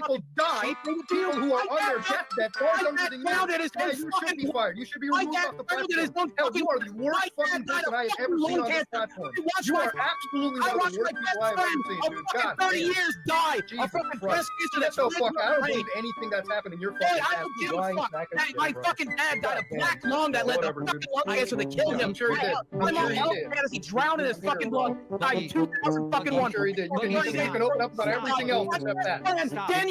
people die, people who are on their deathbed younger than you. found Yeah, you should fucking- be fired. You should be removed off the found it as platform. one Hell, fucking- you are the worst fucking person I have ever seen on this platform. You are absolutely I one the my worst best people I've ever friend seen, dude. fucking God 30 years die Jesus fucking Christ. Get the fuck. I don't believe anything that's happened in your fucking I don't give a fuck. sack of That, shit, my fucking dad died of black lung that led to fucking dude. lung cancer that killed him. I'm sure he did. My I'm sure he did. drowned in his fucking blood. Died in 2001. I'm sure he did. You can, you can open up about everything else except that.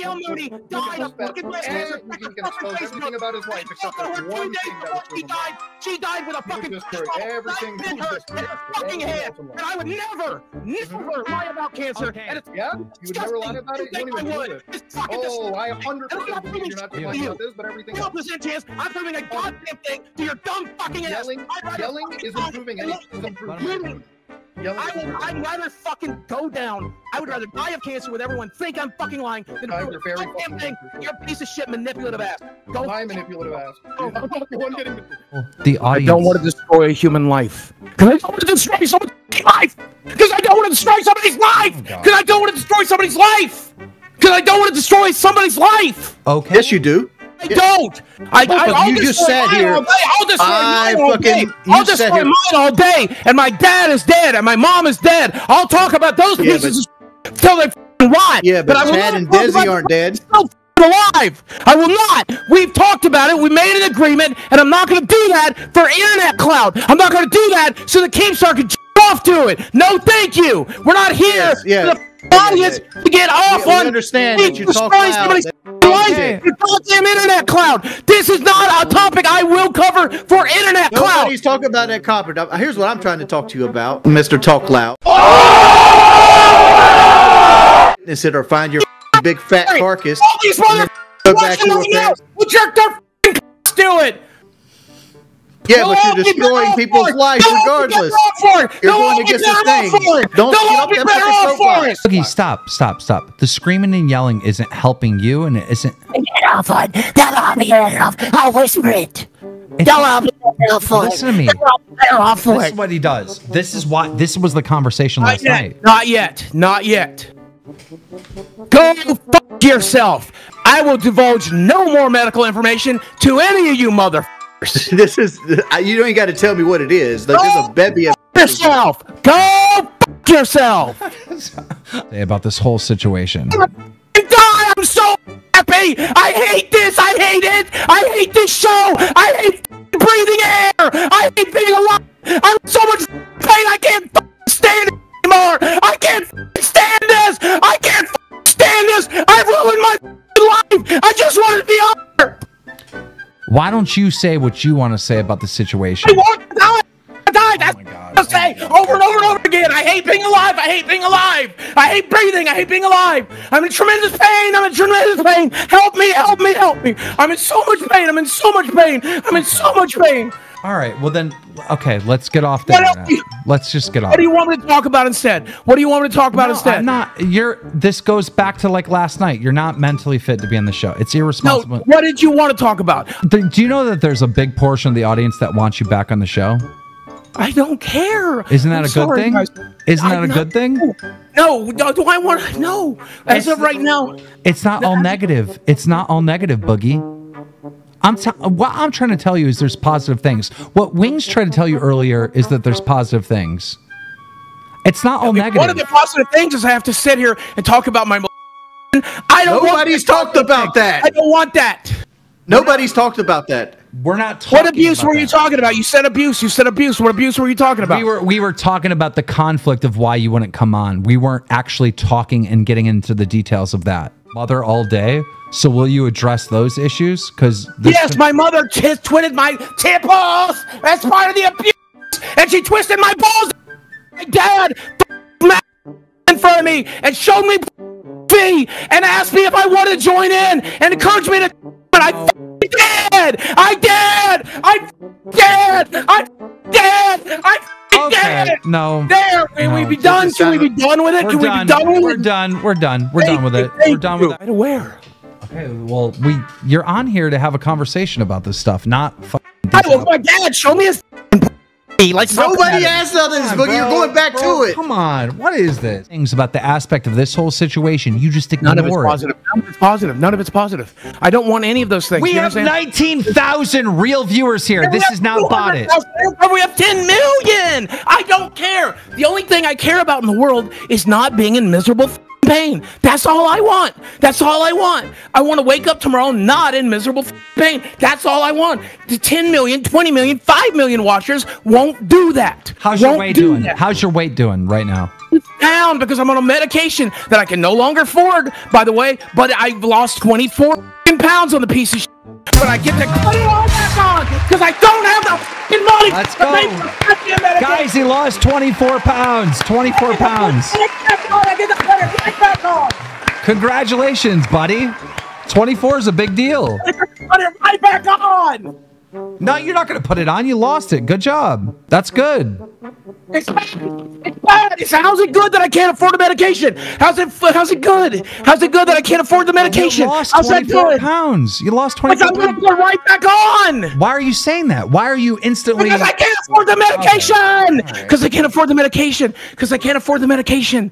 And Danielle Mooney died of fucking breast cancer. And can expose everything about his life except for Over one days thing that before was she died, she died with a fucking can destroy everything. in You her, in her fucking everything head. else in life. And I would never, mm-hmm. never lie about cancer. Okay. And it's Yeah? You would never lie disgusting. about it? You You don't think even I do would. it. It's fucking Oh, I disgusting. 100% believe you're not lying about this, but everything Zero else. percent chance I'm proving a oh. goddamn thing to your dumb fucking ass. Yelling, I'd yelling isn't die- proving anything. Isn't proving Literally, anything. Yelling I isn't would, I'd rather fucking go down. I would rather die of cancer with everyone think I'm fucking lying than prove you're very a fucking thing. You're a piece of shit manipulative ass. Go My manipulative ass. Oh. oh, oh I'm not the one getting The I don't want to destroy a human life. Because I don't want to destroy someone's life. Because I don't want to destroy somebody's life. Oh, Because I don't want to destroy somebody's life. Because I don't want to destroy somebody's life. Okay. Yes, you do. I don't. I, I, I'll you just mine here, all day. I'll destroy I mine all day. I'll destroy here- mine all day. And my dad is dead. And my mom is dead. I'll talk about those Yeah, pieces of till they rot. Yeah, but, will Chad and Desi aren't dead. alive. I will not. We've talked about it. We made an agreement, and I'm not going to do that for internet cloud. I'm not going to do that so the Keemstar can off to it. No, thank you. We're not here Yes, yeah. for the audience to get off we on. understand that you talk loud. Somebody's That- f***ing life. Okay. Your goddamn internet cloud. This is not a topic I will cover for internet cloud. Nobody's talking about that copper. Here's what I'm trying to talk to you about, Mr. Talk Loud. Sit or find your big fat carcass. All these motherfuckers watching right your now will jerk their cocks it. Yeah, but They'll you're all be better destroying people's lives They'll all be regardless. for it. You're They'll going all be against the thing. for it. Don't They'll get all up be that better fucking off for it. soapbox. Boogie, stop, stop, stop. The screaming and yelling isn't helping you, and it isn't. Get off on. They'll all be better off. I'll whisper it. They'll be better off. Listen to me. They'll all be better off for This it. is what he does. This is why. This was the conversation last yet. night. Not yet. Not yet. Go fuck yourself. I will divulge no more medical information to any of you mother This is you don't even got to tell me what it is. Like there's a bevy of yourself. Go fuck yourself. Say about this whole situation. and die. I'm so happy. I hate this. I hate it. I hate this show. I hate breathing air. I hate being alive. I'm so much pain. I can't Why don't you say what you want to say about the situation? I want to die. I die. That's oh my God. what I say over and over and over again. I hate being alive. I hate being alive. I hate breathing. I hate being alive. I'm in tremendous pain. I'm in tremendous pain. Help me. Help me. Help me. I'm in so much pain. I'm in so much pain. I'm in so much pain. All right. Well then, okay. Let's get off that. else now. do you- Let's just get off. What do you want me to talk about instead? What do you want me to talk about No, instead? I'm not. You're. This goes back to like last night. You're not mentally fit to be on the show. It's irresponsible. no. What did you want to talk about? Do do you know that there's a big portion of the audience that wants you back on the show? I don't care. Isn't that I'm a good sorry, thing? guys. Isn't that I'm a good thing? No. No. Do I want? No. As of right now. It's not all negative. It's not all negative, Boogie. I'm t- what I'm trying to tell you is there's positive things. What Wings tried to tell you earlier is that there's positive things. It's not all negative. One of the positive things is I have to sit here and talk about my. I don't. Nobody's want talked about that. I don't want that. Nobody's talked about that. We're not. Talking What abuse about were you that. talking about? You said abuse. You said abuse. What abuse were you talking about? We were we were talking about the conflict of why you wouldn't come on. We weren't actually talking and getting into the details of that. Mother all day. So will you address those issues? Because yes, my mother t- twisted my tipples as part of the abuse, and she twisted my balls. My dad in front of me and showed me B and asked me if I wanted to join in and encouraged me to. But I did. I did. I did. I did. I f- okay. No. There, can we be done? Can we be done with it? We're Can done. we be done with We're it? done. We're done. We're done with it. We're done with it. Right aware. Okay. Well, we you're on here to have a conversation about this stuff, not. I was my dad. Show me his. Let's talk Nobody asked nothing, Come on, Boogie. You're going back bro, to it. Come on. What is this? Things about the aspect of this whole situation. You just ignore None of it's it. positive. None of it's positive. None of it's positive. I don't want any of those things. We You have understand? 19,000 real viewers here. This is not bought it. We have 10 million. I don't care. The only thing I care about in the world is not being in miserable f- pain. That's all I want. That's all I want. I want to wake up tomorrow not in miserable pain. That's all I want. The 10 million, 20 million, 5 million watchers won't do that. How's your Won't weight do doing? that. How's your weight doing right now? down because I'm on a medication that I can no longer afford, by the way, but I've lost 24 pounds on the piece of shit. But I get to put it all back on because I don't have the f***ing money. Let's go. pay for the goddamn medication. Guys, he lost 24 pounds. 24 pounds. Get back on, I get the put it right back on. Congratulations, buddy. 24 is a big deal. Put it right back on. No, you're not going to put it on. You lost it. Good job. That's good. It's bad. It's bad. It's, how's it good that I can't afford the medication? How's it? How's it good? How's it good that I can't afford the medication? You lost how's 24 pounds. You lost Because 24 I'm gonna put right back on. Why are you saying that? Why are you instantly. Because I can't afford the medication. Because I can't afford the medication. Because I can't afford the medication.